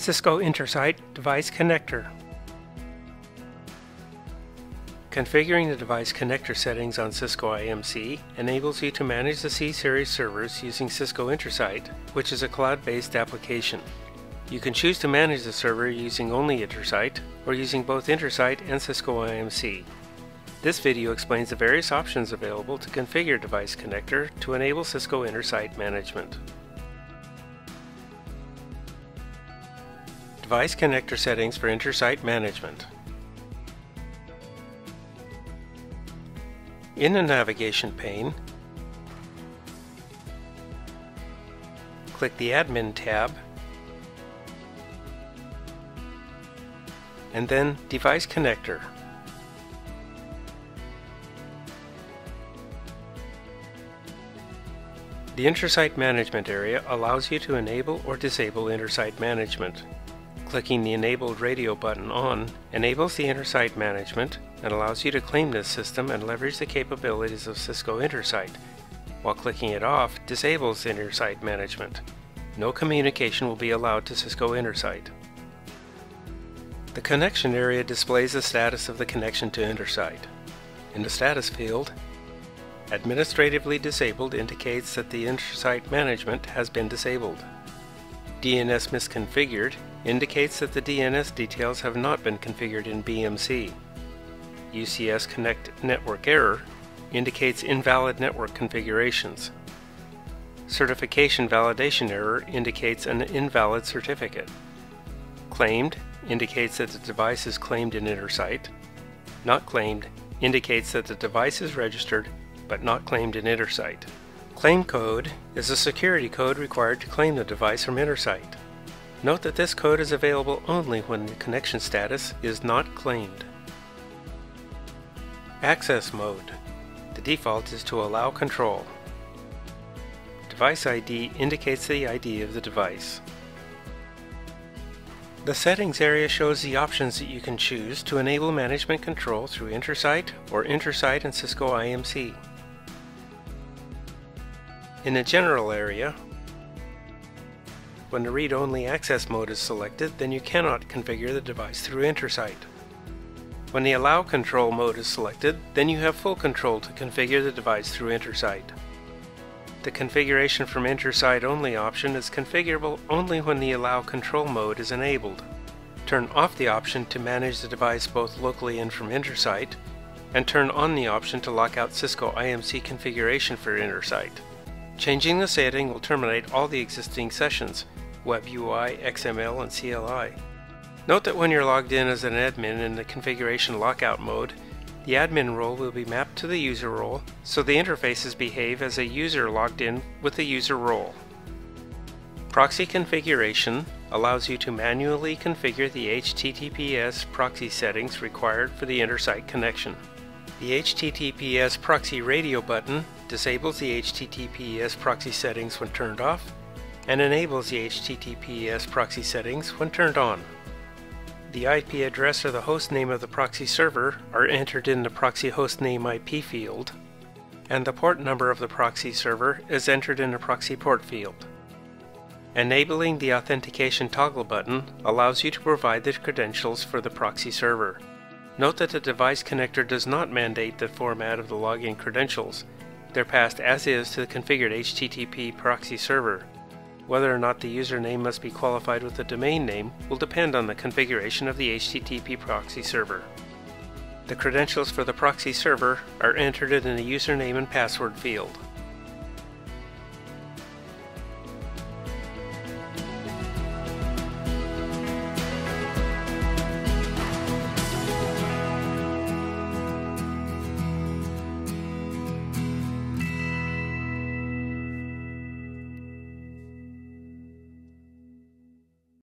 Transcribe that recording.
Cisco Intersight Device Connector. Configuring the device connector settings on Cisco IMC enables you to manage the C-Series servers using Cisco Intersight, which is a cloud-based application. You can choose to manage the server using only Intersight or using both Intersight and Cisco IMC. This video explains the various options available to configure device connector to enable Cisco Intersight management. Device connector settings for Intersight management. In the navigation pane, click the Admin tab and then Device Connector. The Intersight Management area allows you to enable or disable Intersight Management. Clicking the Enabled Radio button on enables the Intersight Management and allows you to claim this system and leverage the capabilities of Cisco Intersight, while clicking it off disables Intersight Management. No communication will be allowed to Cisco Intersight. The connection area displays the status of the connection to Intersight. In the status field, Administratively disabled indicates that the Intersight management has been disabled. DNS misconfigured indicates that the DNS details have not been configured in BMC. UCS Connect network error indicates invalid network configurations. Certification validation error indicates an invalid certificate. Claimed indicates that the device is claimed in Intersight. Not claimed indicates that the device is registered but not claimed in Intersight. Claim code is a security code required to claim the device from Intersight. Note that this code is available only when the connection status is not claimed. Access mode. The default is to allow control. Device ID indicates the ID of the device. The settings area shows the options that you can choose to enable management control through Intersight or Intersight and Cisco IMC. In the general area, when the read-only access mode is selected, then you cannot configure the device through Intersight. When the Allow Control mode is selected, then you have full control to configure the device through Intersight. The Configuration from Intersight Only option is configurable only when the Allow Control mode is enabled. Turn off the option to manage the device both locally and from Intersight, and turn on the option to lock out Cisco IMC configuration for Intersight. Changing the setting will terminate all the existing sessions, Web UI, XML, and CLI. Note that when you're logged in as an admin in the configuration lockout mode, the admin role will be mapped to the user role, so the interfaces behave as a user logged in with the user role. Proxy configuration allows you to manually configure the HTTPS proxy settings required for the Intersight connection. The HTTPS proxy radio button disables the HTTPS proxy settings when turned off, and enables the HTTPS proxy settings when turned on. The IP address or the host name of the proxy server are entered in the proxy hostname IP field, and the port number of the proxy server is entered in the proxy port field. Enabling the authentication toggle button allows you to provide the credentials for the proxy server. Note that the device connector does not mandate the format of the login credentials, they're passed as is to the configured HTTP proxy server. Whether or not the username must be qualified with a domain name will depend on the configuration of the HTTP proxy server. The credentials for the proxy server are entered in the username and password field.